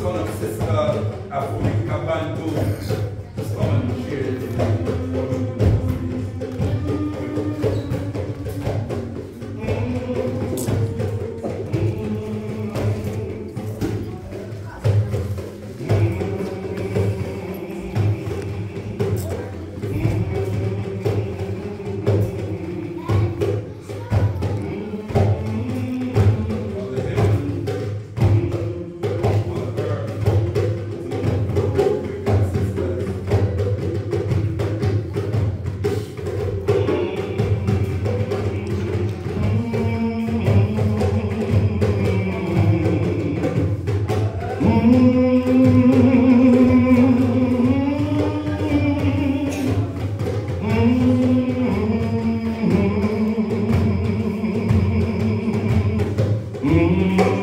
Son of Sister Afuni. Hum.